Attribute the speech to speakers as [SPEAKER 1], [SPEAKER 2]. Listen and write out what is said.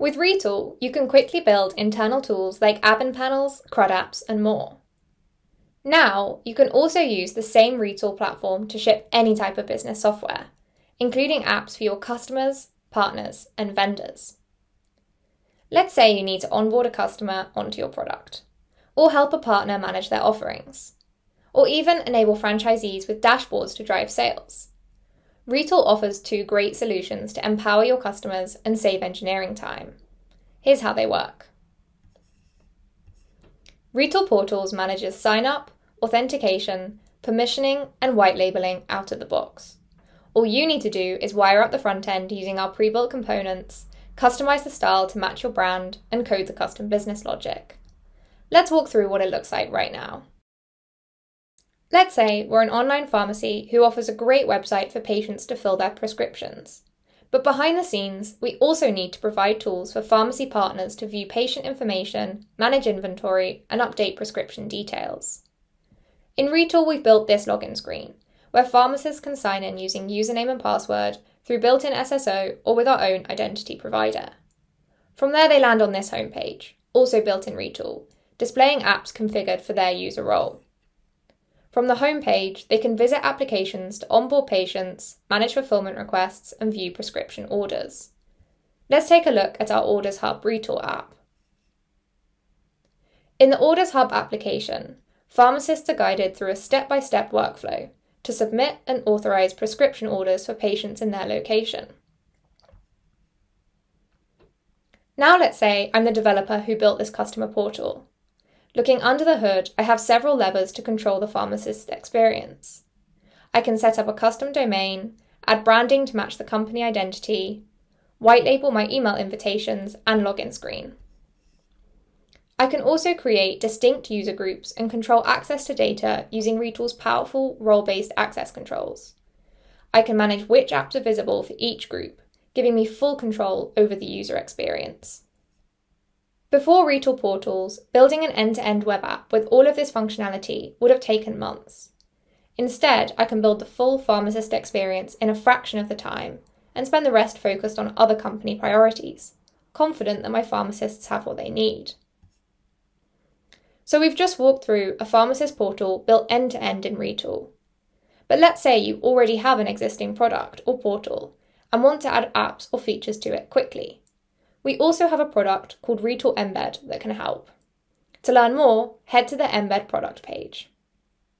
[SPEAKER 1] With Retool, you can quickly build internal tools like admin panels, CRUD apps, and more. Now, you can also use the same Retool platform to ship any type of business software, including apps for your customers, partners, and vendors. Let's say you need to onboard a customer onto your product, or help a partner manage their offerings, or even enable franchisees with dashboards to drive sales. Retool offers two great solutions to empower your customers and save engineering time. Here's how they work. Retool Portals manages sign up, authentication, permissioning, and white labeling out of the box. All you need to do is wire up the front end using our pre built components, customize the style to match your brand, and code the custom business logic. Let's walk through what it looks like right now. Let's say we're an online pharmacy who offers a great website for patients to fill their prescriptions. But behind the scenes, we also need to provide tools for pharmacy partners to view patient information, manage inventory, and update prescription details. In Retool, we've built this login screen, where pharmacists can sign in using username and password through built in SSO or with our own identity provider. From there, they land on this homepage, also built in Retool, displaying apps configured for their user role. From the homepage, they can visit applications to onboard patients, manage fulfillment requests, and view prescription orders. Let's take a look at our Orders Hub Retool app. In the Orders Hub application, pharmacists are guided through a step by step workflow to submit and authorize prescription orders for patients in their location. Now, let's say I'm the developer who built this customer portal. Looking under the hood, I have several levers to control the pharmacist's experience. I can set up a custom domain, add branding to match the company identity, white label my email invitations and login screen. I can also create distinct user groups and control access to data using Retool's powerful role based access controls. I can manage which apps are visible for each group, giving me full control over the user experience. Before Retool Portals, building an end to end web app with all of this functionality would have taken months. Instead, I can build the full pharmacist experience in a fraction of the time and spend the rest focused on other company priorities, confident that my pharmacists have what they need. So we've just walked through a pharmacist portal built end to end in Retool. But let's say you already have an existing product or portal and want to add apps or features to it quickly. We also have a product called Retool Embed that can help. To learn more, head to the Embed product page.